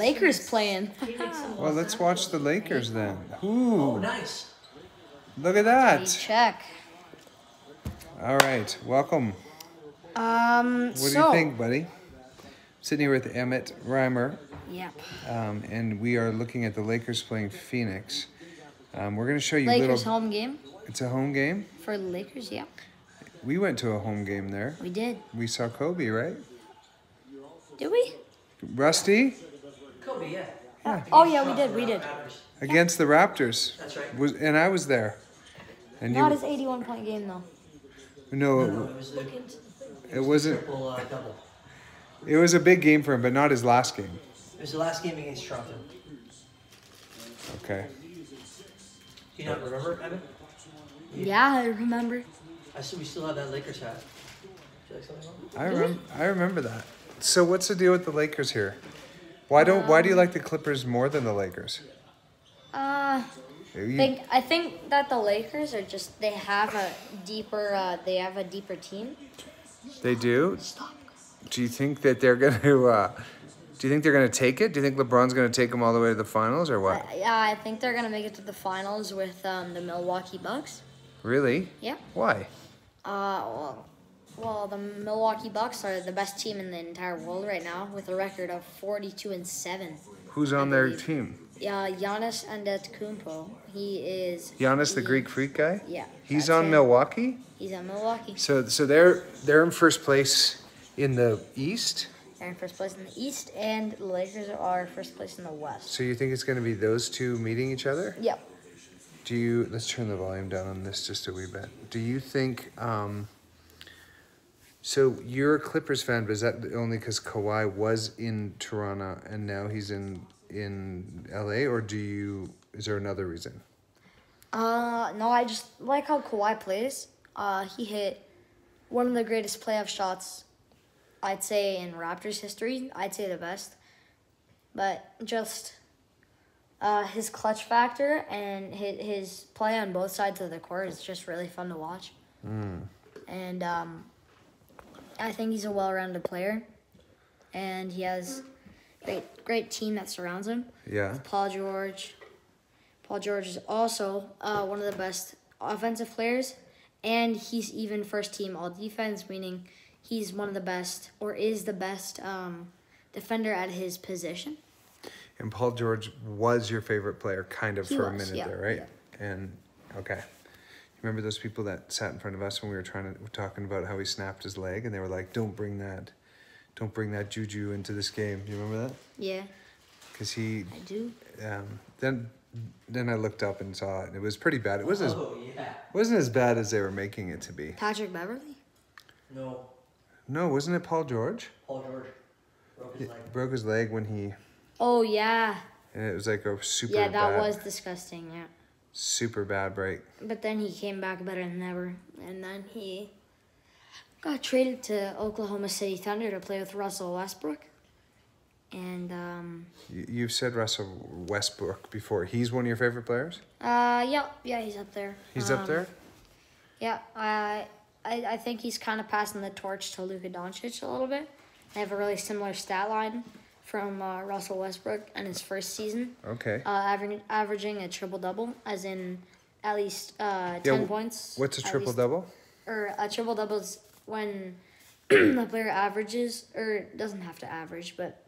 Lakers playing. Well, let's watch the Lakers then. Oh, Ooh, nice. look at Hey, that. check. All right, welcome. Um. What do you think, buddy? Sitting here with Emmett Reimer, Yep. um, and we are looking at the Lakers playing Phoenix. Um, we're going to show you Lakers little. home game It's a home game. for the Lakers. Yeah, We went to a home game there. we did. We saw Kobe, right? Did we? Rusty Kobe, yeah. Oh yeah, we did. We did. Against the Raptors. That's right. Was and I was there. And Not you his 81 point game though. no, No, it was the it, it wasn't. uh. It was a big game for him, but not his last game. It was the last game against Toronto. Okay. Do you not remember, Evan? Yeah, I remember. I still, we still have that Lakers hat. Would you like something? I remember. I remember that. So what's the deal with the Lakers here? Why don't? why do you like the Clippers more than the Lakers? Uh, You- think I think that the Lakers are just they have a deeper uh, they have a deeper team. they do. Do you think that they're gonna? Uh, do you think they're gonna take it? Do you think LeBron's gonna take them all the way to the finals, or what? I, yeah, I think they're gonna make it to the finals with um, the Milwaukee Bucks. Really? Yeah. Why? Uh, well, well, the Milwaukee Bucks are the best team in the entire world right now with a record of 42 and seven. Who's on their team? Yeah, Giannis and Antetokounmpo. He is. Giannis, the he- Greek freak guy. Yeah. He's on him. Milwaukee. He's on Milwaukee. So so they're they're in first place in the East. They're in first place in the East, and the Lakers are first place in the West. So you think it's going to be those two meeting each other? Yep. Do you? Let's turn the volume down on this just a wee bit. Do you think? Um, so you're a Clippers fan, but is that only because Kawhi was in Toronto and now he's in in LA, or do you? Is there another reason? Uh, no, I just like how Kawhi plays. Uh, he hit one of the greatest playoff shots, I'd say, in Raptors history. I'd say the best. But just uh, his clutch factor and his, his play on both sides of the court is just really fun to watch. And um, I think he's a well-rounded player, and he has great great team that surrounds him. Yeah. Paul George. Paul George is also uh, one of the best offensive players, and he's even first team all defense, meaning he's one of the best or is the best um, defender at his position. And Paul George was your favorite player, kind of He for a minute yeah, there, right? And okay, remember those people that sat in front of us when we were trying to talking about how he snapped his leg, and they were like, "Don't bring that, don't bring that juju into this game." You remember that? Yeah, Because he I do. um, then then I looked up and saw it, and it was pretty bad. It wasn't as, Oh, yeah. wasn't as bad as they were making it to be. Patrick Beverley. No, No, wasn't it Paul George? Paul George broke his leg. Broke his leg when he, Oh yeah, and it was like a super yeah, that bad, was disgusting. Yeah, super bad break. but then he came back better than ever, and then he got traded to Oklahoma City Thunder to play with Russell Westbrook. And um, You, you've said Russell Westbrook before. He's one of your favorite players. Uh, yeah, yeah, he's up there. He's Um, up there. Yeah, I, I, I think he's kind of passing the torch to Luka Doncic a little bit. They have a really similar stat line from uh, Russell Westbrook in his first season, Okay. uh, averaging averaging a triple double, as in at least uh, Yeah, ten wh- points. What's a triple least- double? Or a triple double is when a player averages, or doesn't have to average, but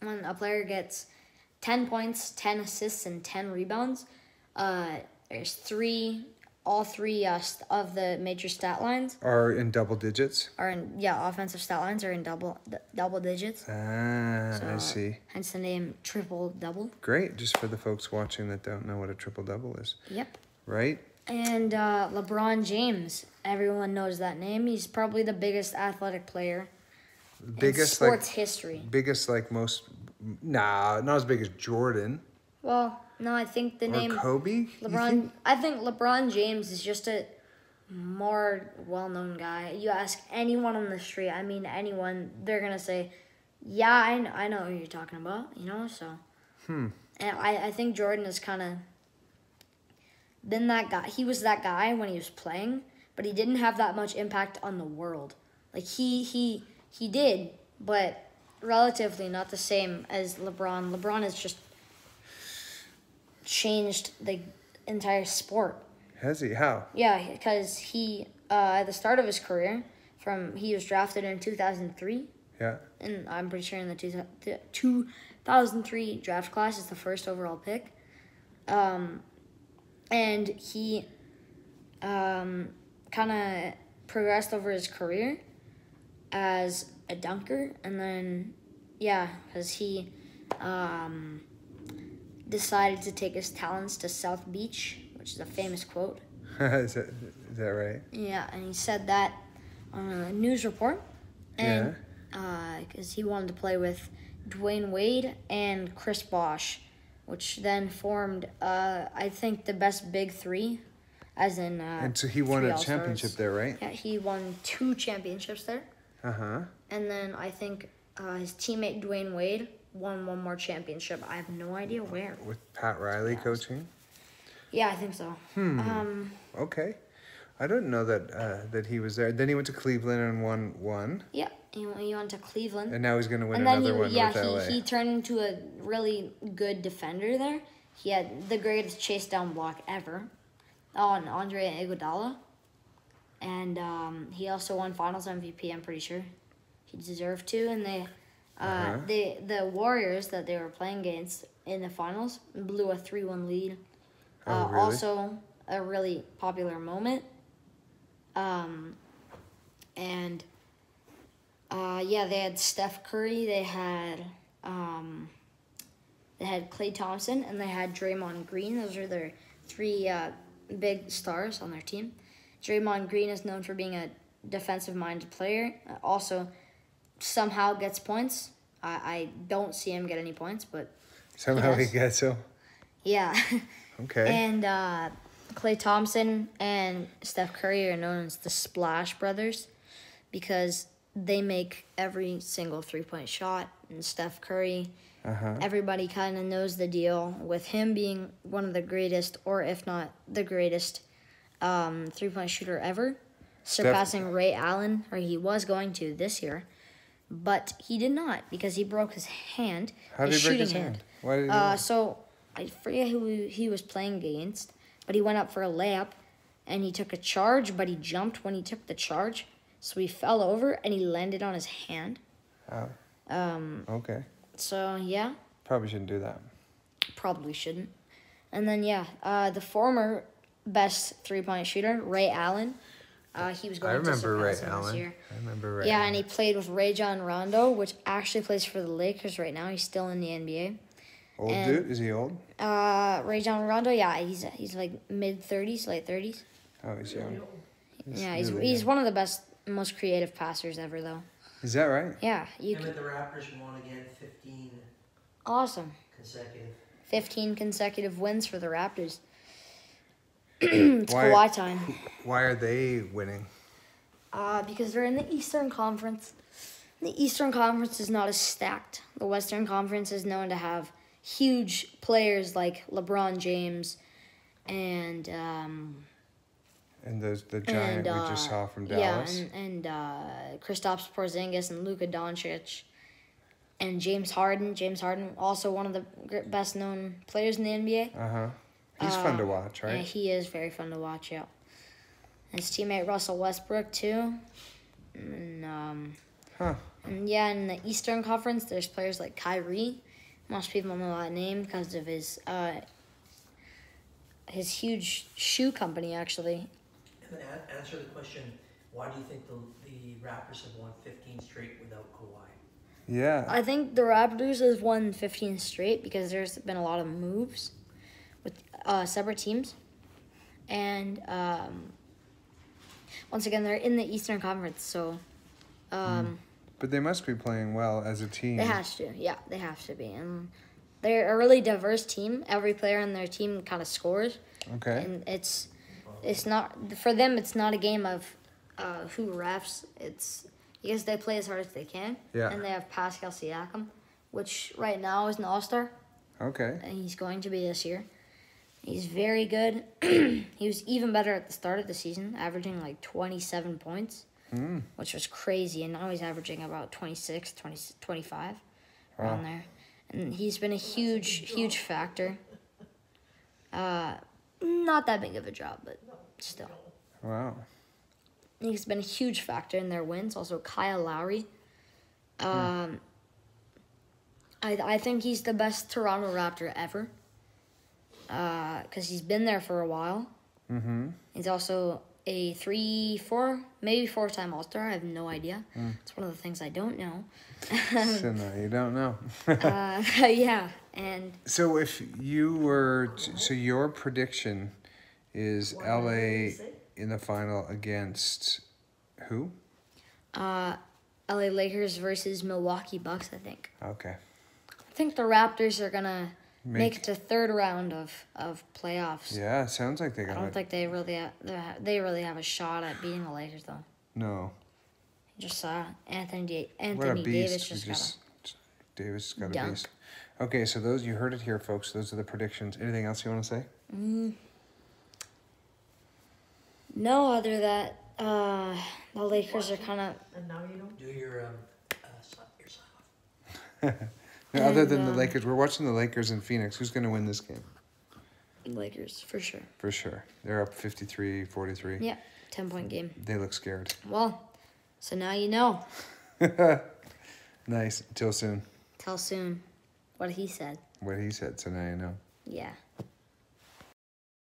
when a player gets 10 points, 10 assists, and 10 rebounds, uh, there's three, all three uh, of the major stat lines Are in double digits. are in, yeah, offensive stat lines are in double d- double digits. Ah, I see. Hence the name triple double. Great. Just for the folks watching that don't know what a triple double is, Yep. right? And uh, LeBron James, everyone knows that name. He's probably the biggest athletic player Biggest in like sports history. biggest like most. Nah, not as big as Jordan Well, no, I think the or name Kobe. LeBron. think? I think LeBron James is just a more well-known guy. You ask anyone on the street, I mean anyone, they're gonna say, "Yeah, I know, I know who you're talking about." You know, so. Hmm. And I, I think Jordan is kind of been that guy. He was that guy when he was playing, but he didn't have that much impact on the world. Like he he he did, but relatively not the same as LeBron. LeBron is just changed the entire sport. Has he? How? Yeah, because he uh, at the start of his career, from he was drafted in two thousand three, Yeah. and I'm pretty sure in the two, 2003 draft class is the first overall pick. Um, and he um, kind of progressed over his career as a dunker, and then yeah, because he um, decided to take his talents to South Beach, which is a famous quote. is, that, is that right? Yeah, and he said that on a news report. And Yeah. because he wanted to play with Dwyane Wade and Chris Bosh, which then formed, uh, I think, the best big three, as in. Uh, And so he won a championship there, right? Yeah, he won two championships there, Uh huh. and then I think uh, his teammate Dwyane Wade won one more championship. I have no idea where. With Pat Riley coaching. Yeah, I think so. Hmm. Um, Okay. I didn't know that uh, that he was there. Then he went to Cleveland and won one, yeah, he, he went to Cleveland. and now he's going to win and then another he, one yeah, with LA. he, he turned into a really good defender there. He had the greatest chase down block ever on Andre Iguodala. And um, he also won Finals MVP. I'm pretty sure he deserved to. And they, uh, Uh-huh. they, the Warriors that they were playing against in the finals blew a three-one lead. Oh, uh, really? Also, a really popular moment. Um, and uh, yeah, they had Steph Curry. They had um, they had Klay Thompson, and they had Draymond Green. Those are their three uh, big stars on their team. Draymond Green is known for being a defensive-minded player. Uh, also, somehow gets points. I, I don't see him get any points, but Somehow he Yes. gets so. yeah. Okay. And uh, Klay Thompson and Steph Curry are known as the Splash Brothers because they make every single three point shot. And Steph Curry, Uh huh. everybody kind of knows the deal with him being one of the greatest, or if not the greatest, um, three point shooter ever, surpassing Ray Allen, or he was going to this year. But he did not because he broke his hand. How did his he break his shooting hand? Why did he? uh, so I forget who he was playing against, but he went up for a layup, and he took a charge, but he jumped when he took the charge, so he fell over and he landed on his hand. Oh. Um. okay. So yeah, Probably shouldn't do that. probably shouldn't. And then yeah, uh, the former best three point shooter, Ray Allen. Uh, he was I going to remember Ray surpass him this Allen. year. I remember Ray. Yeah, Allen. and he played with Rajon Rondo, which actually plays for the Lakers right now. He's still in the NBA. Old and- dude? Is he old? Uh, Rajon Rondo, yeah, he's he's like mid thirties, late thirties. Oh, he's young. Yeah, he's really he's young. one of the best, most creative passers ever, though. Is that right? Yeah, you Him can, and the Raptors won again 15 awesome. consecutive. Fifteen consecutive wins for the Raptors. it's Why- Kawhi time. Why are they winning? Uh, because they're in the Eastern Conference. The Eastern Conference is not as stacked. The Western Conference is known to have huge players like LeBron James and um, And those the giant and, we just uh, saw from Yeah, Dallas. and and uh, Kristaps Porzingis and Luka Doncic, and James Harden. James Harden, also one of the best known players in the NBA. Uh huh. He's fun to Uh, watch, Yeah, he is very fun to watch. Yeah, his teammate Russell Westbrook too. And um, Huh. and yeah, in the Eastern Conference, there's players like Kyrie. Most people know that name because of his uh, his huge shoe company, actually. And then a- answer the question, why do you think the, the Raptors have won 15 straight without Kawhi? Yeah. I think the Raptors have won 15 straight because there's been a lot of moves with uh, separate teams. And um, once again, they're in the Eastern Conference, so um, But they must be playing well as a team. they have to. Yeah, they have to be. And they're a really diverse team. Every player on their team kind of scores. Okay. And it's it's not for them. It's not a game of uh, who refs. It's because they play as hard as they can. Yeah. And they have Pascal Siakam, which right now is an All Star, Okay. and he's going to be this year. He's very good. he was even better at the start of the season, averaging like twenty seven points. Hmm. which was crazy. And now he's averaging about 26, 20, 25 around Wow. there. And he's been a huge, huge factor. Uh, not that big of a job, but still. Wow. He's been a huge factor in their wins. Also, Kyle Lowry. Um, I I think he's the best Toronto Raptor ever. Because he's been there for a while. Mm-hmm. He's also a three, four, maybe four time All Star. I have no idea. It's one of the things I don't know. so no, you don't know. uh, yeah, and so if you were, t- so your prediction is LA in the final against who? uh, LA Lakers versus Milwaukee Bucks, I think. Okay. I think the Raptors are gonna make, Make- it to third round of, of playoffs. Yeah, it sounds like they got. I don't it. think they really ha- they they really have a shot at beating the Lakers though. No. Just saw Anthony da- What a Anthony beast. Davis We just, just, Davis got a beast. Okay, so those you heard it here, folks. Those are the predictions. Anything else you want to say? mm, no other that uh, the Lakers are kind of And now you don't? Do your, um, uh, your sign off. Other than the um, Lakers, we're watching the Lakers in Phoenix. Who's going to win this game? Lakers for sure. For sure. They're up 53 43. Yeah, ten point game. They look scared. Well, so now you know. Nice. Till soon. Tell soon what he said. What he said, so now you know. Yeah.